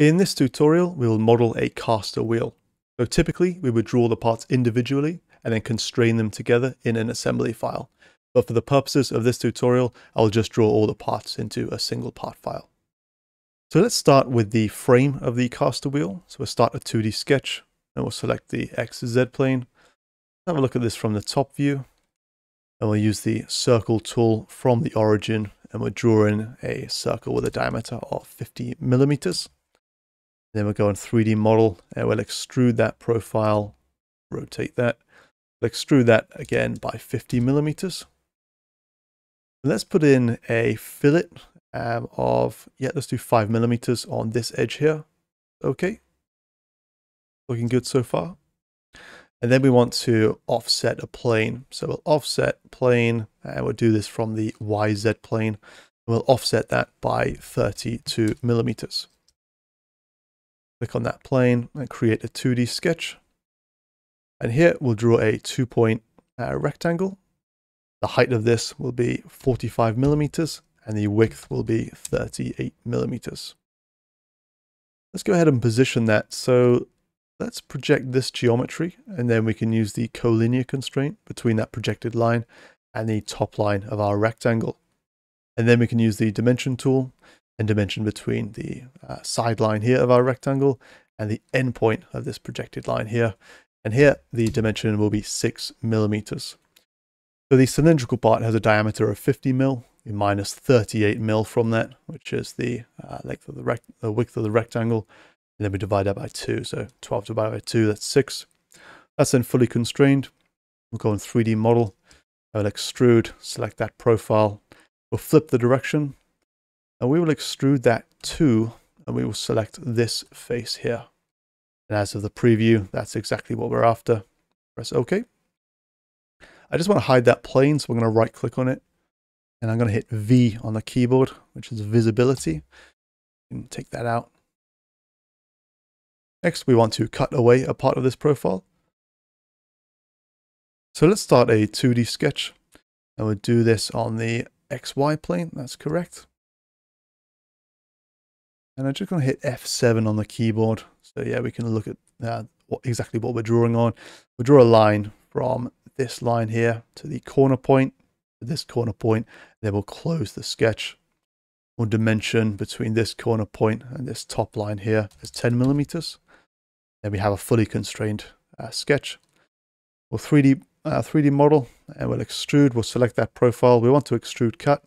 In this tutorial, we will model a caster wheel. So typically, we would draw the parts individually and then constrain them together in an assembly file. But for the purposes of this tutorial, I'll just draw all the parts into a single part file. So let's start with the frame of the caster wheel. So we'll start a 2D sketch and we'll select the XZ plane. Have a look at this from the top view. And we'll use the circle tool from the origin and we'll draw in a circle with a diameter of 50 millimeters. Then we'll go on 3D model and we'll extrude that profile, rotate that. We'll extrude that again by 50 millimeters. Let's put in a fillet um, of, yeah, let's do 5 millimeters on this edge here. Okay. Looking good so far. And then we want to offset a plane. So we'll offset plane, and we'll do this from the YZ plane. We'll offset that by 32 millimeters. Click on that plane and create a 2D sketch. And here we'll draw a two point uh, rectangle. The height of this will be 45 millimeters and the width will be 38 millimeters. Let's go ahead and position that. So let's project this geometry and then we can use the collinear constraint between that projected line and the top line of our rectangle. And then we can use the dimension tool and dimension between the uh, side line here of our rectangle and the endpoint of this projected line here. And here the dimension will be six millimeters. So the cylindrical part has a diameter of 50 mil, minus 38 mil from that, which is the uh, length of the, the width of the rectangle. And then we divide that by two. So 12 divided by two, that's six. That's then fully constrained. We'll go in 3D model. I'll extrude, select that profile. We'll flip the direction and we will extrude that too, and we will select this face here. And as of the preview, that's exactly what we're after. Press OK. I just want to hide that plane, so we're going to right click on it. And I'm going to hit V on the keyboard, which is visibility. And take that out. Next, we want to cut away a part of this profile. So let's start a 2D sketch. And we'll do this on the XY plane. That's correct. And I'm just going to hit F7 on the keyboard. So yeah, we can look at uh, what, exactly what we're drawing on. We'll draw a line from this line here to the corner point, this corner point. Then we'll close the sketch. We'll dimension between this corner point and this top line here is 10 millimeters. Then we have a fully constrained uh, sketch. We'll 3D, uh, 3D model and we'll extrude. We'll select that profile. We want to extrude cut.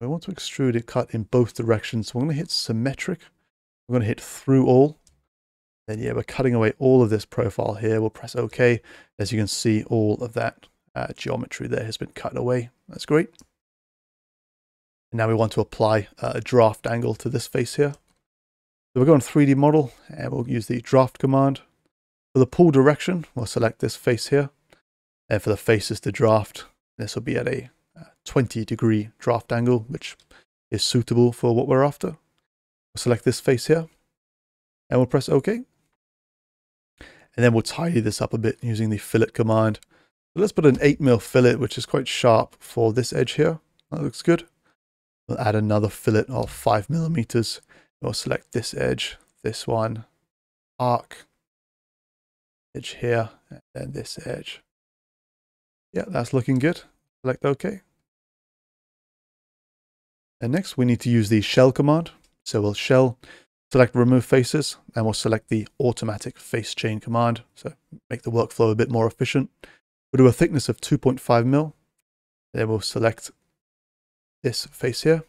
I want to extrude it cut in both directions. So I'm going to hit symmetric. I'm going to hit through all. Then yeah, we're cutting away all of this profile here. We'll press OK. As you can see, all of that uh, geometry there has been cut away. That's great. And now we want to apply uh, a draft angle to this face here. So we're going 3D model and we'll use the draft command. For the pull direction, we'll select this face here. And for the faces to draft, this will be at a 20 degree draft angle, which is suitable for what we're after. We'll select this face here and we'll press OK. And then we'll tidy this up a bit using the fillet command. So let's put an 8 mil fillet, which is quite sharp for this edge here. That looks good. We'll add another fillet of 5 millimeters. We'll select this edge, this one, arc, edge here, and then this edge. Yeah, that's looking good. Select OK. And next we need to use the shell command. So we'll shell, select remove faces, and we'll select the automatic face chain command. So make the workflow a bit more efficient. We'll do a thickness of 2.5 mil. Then we'll select this face here.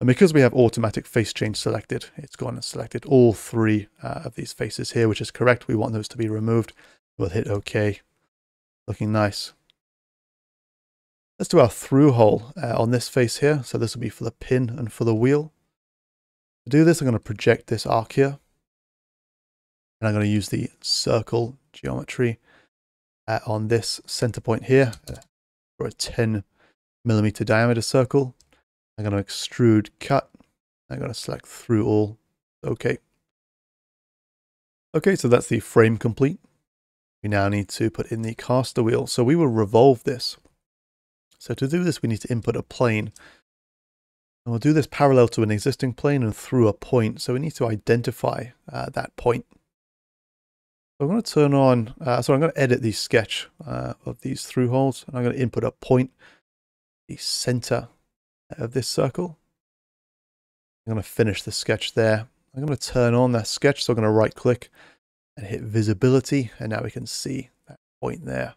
And because we have automatic face chain selected, it's gone and selected all three uh, of these faces here, which is correct. We want those to be removed. We'll hit OK. Looking nice. Let's do our through hole uh, on this face here. So this will be for the pin and for the wheel. To do this, I'm going to project this arc here. And I'm going to use the circle geometry uh, on this center point here uh, for a 10 millimeter diameter circle. I'm going to extrude cut. I'm going to select through all. Okay. Okay, so that's the frame complete. We now need to put in the caster wheel. So we will revolve this so to do this, we need to input a plane. And we'll do this parallel to an existing plane and through a point. So we need to identify uh, that point. So I'm going to turn on, uh, so I'm going to edit the sketch uh, of these through holes. And I'm going to input a point, the center of this circle. I'm going to finish the sketch there. I'm going to turn on that sketch. So I'm going to right click and hit visibility. And now we can see that point there.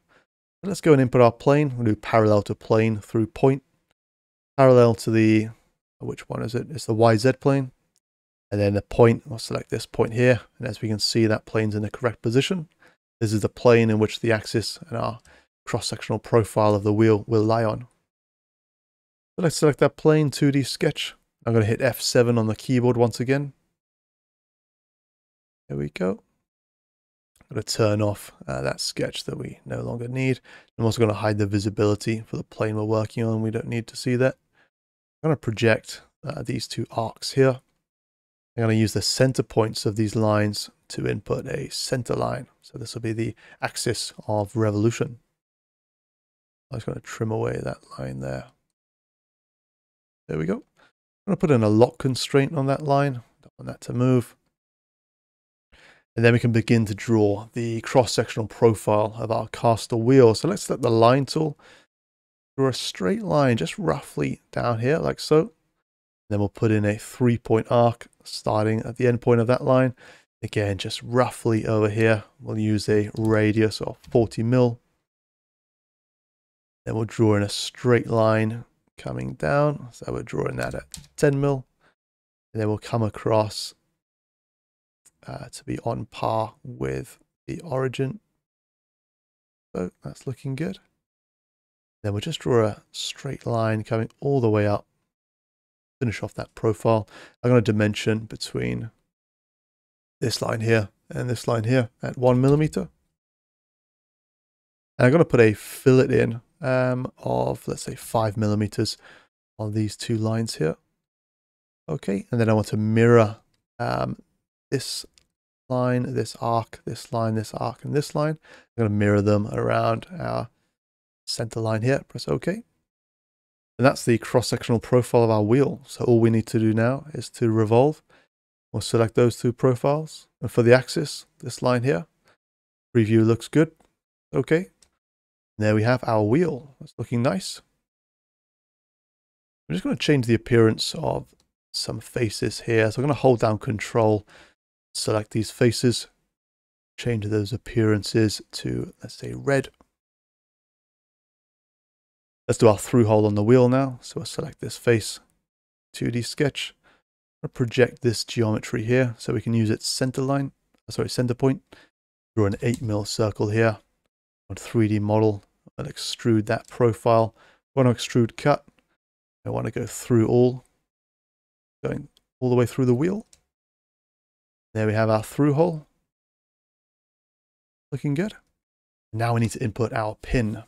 Let's go and input our plane. We'll do parallel to plane through point. Parallel to the which one is it? It's the YZ plane. And then the point, I'll select this point here. And as we can see, that plane's in the correct position. This is the plane in which the axis and our cross-sectional profile of the wheel will lie on. So let's select that plane 2D sketch. I'm going to hit F7 on the keyboard once again. There we go. I'm going to turn off uh, that sketch that we no longer need. I'm also going to hide the visibility for the plane we're working on. We don't need to see that. I'm going to project uh, these two arcs here. I'm going to use the center points of these lines to input a center line. So this will be the axis of revolution. I'm just going to trim away that line there. There we go. I'm going to put in a lock constraint on that line. Don't want that to move. And then we can begin to draw the cross-sectional profile of our caster wheel. So let's set the line tool draw a straight line just roughly down here like so. Then we'll put in a three point arc starting at the end point of that line. Again, just roughly over here, we'll use a radius of 40 mil. Then we'll draw in a straight line coming down. So we're drawing that at 10 mil. And then we'll come across uh, to be on par with the origin. So that's looking good. Then we'll just draw a straight line coming all the way up. Finish off that profile. I'm going to dimension between this line here and this line here at one millimeter. And I'm going to put a fillet in um, of, let's say, five millimeters on these two lines here. Okay, and then I want to mirror um, this line, this arc, this line, this arc, and this line. I'm going to mirror them around our center line here, press OK. And that's the cross-sectional profile of our wheel. So all we need to do now is to revolve. We'll select those two profiles. And for the axis, this line here, preview looks good. Okay. And there we have our wheel. It's looking nice. I'm just going to change the appearance of some faces here. So I'm going to hold down control, select these faces, change those appearances to, let's say, red. Let's do our through hole on the wheel now. So we'll select this face, 2D sketch. I'll project this geometry here so we can use its center line, sorry, center point. Draw an 8 mil circle here on 3D model. I'll extrude that profile. I want to extrude cut. I want to go through all, going all the way through the wheel. There we have our through hole. Looking good. Now we need to input our pin.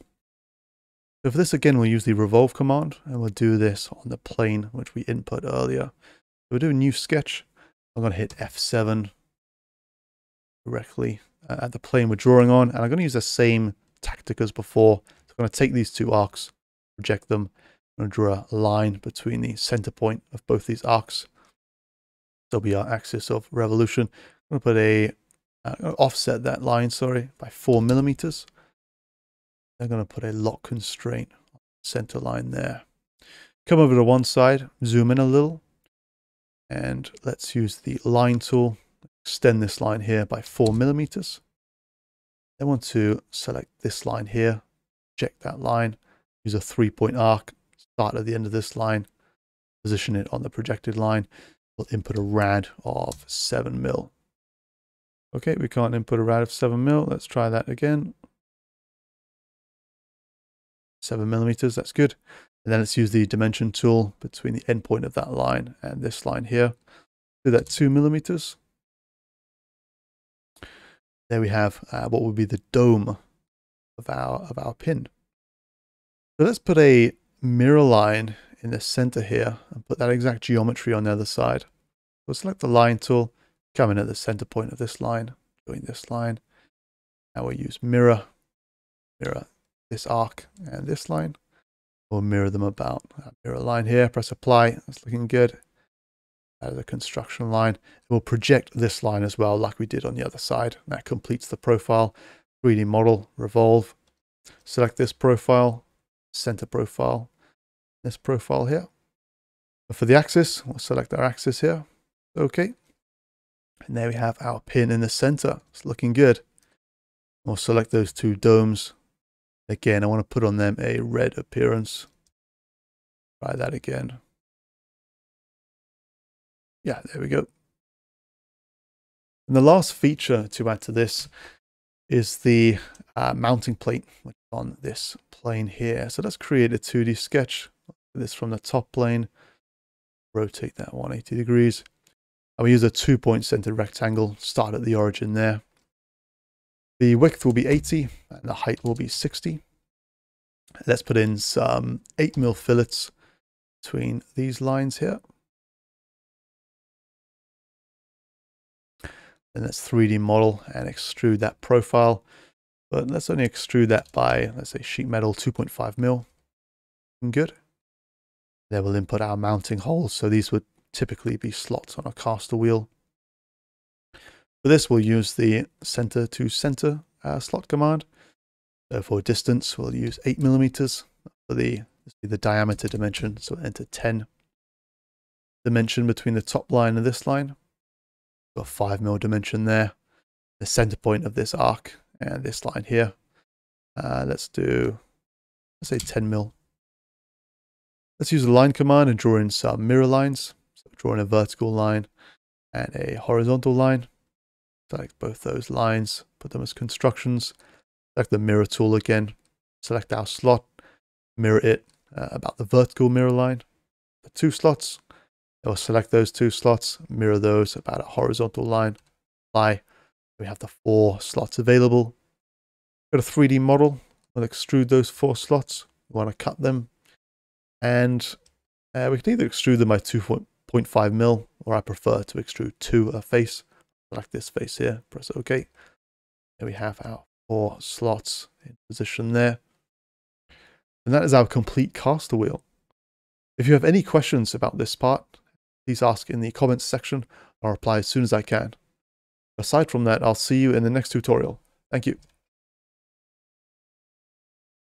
So for this again, we'll use the revolve command and we'll do this on the plane which we input earlier. So we'll do a new sketch. I'm going to hit F7 directly uh, at the plane we're drawing on. And I'm going to use the same tactic as before. So I'm going to take these two arcs, project them. To draw a line between the center point of both these arcs. There'll be our axis of revolution. I'm going to put a, uh, offset that line, sorry, by four millimeters. I'm going to put a lock constraint center line there. Come over to one side, zoom in a little, and let's use the line tool. Extend this line here by four millimeters. I want to select this line here, check that line, use a three point arc, start at the end of this line, position it on the projected line. We'll input a rad of seven mil. Okay, we can't input a rad of seven mil. Let's try that again seven millimeters, that's good. And then let's use the dimension tool between the endpoint of that line and this line here. Do that two millimeters. There we have uh, what would be the dome of our, of our pin. So let's put a mirror line in the center here and put that exact geometry on the other side. We'll select the line tool, come in at the center point of this line, join this line. Now we'll use mirror, mirror this arc and this line. We'll mirror them about. That mirror line here, press apply. That's looking good. Add a construction line. We'll project this line as well, like we did on the other side. That completes the profile. 3D model, revolve. Select this profile, center profile, this profile here. For the axis, we'll select our axis here. Okay. And there we have our pin in the center. It's looking good. We'll select those two domes. Again, I want to put on them a red appearance. Try that again. Yeah, there we go. And the last feature to add to this is the uh, mounting plate on this plane here. So let's create a 2D sketch. This from the top plane. Rotate that 180 degrees. And we use a two-point centered rectangle. Start at the origin there. The width will be 80 and the height will be 60. Let's put in some 8 mil fillets between these lines here. And let's 3D model and extrude that profile. But let's only extrude that by, let's say, sheet metal 2.5 mil. Good. Then we'll input our mounting holes. So these would typically be slots on a caster wheel. For this, we'll use the center to center uh, slot command. So for distance, we'll use 8 millimeters for the, the diameter dimension. So enter 10 dimension between the top line and this line. Got 5 mil dimension there. The center point of this arc and this line here. Uh, let's do, let's say 10 mil. Let's use the line command and draw in some mirror lines. So draw in a vertical line and a horizontal line. Select both those lines, put them as constructions. Select the mirror tool again. Select our slot, mirror it uh, about the vertical mirror line. The two slots, I will select those two slots, mirror those about a horizontal line. Apply. We have the four slots available. Go a 3D model. We'll extrude those four slots. We want to cut them. And uh, we can either extrude them by 2.5 mil, or I prefer to extrude to a face. like this face here, press OK. There we have our four slots in position there. And that is our complete caster wheel. If you have any questions about this part, please ask in the comments section. I'll reply as soon as I can. Aside from that, I'll see you in the next tutorial. Thank you.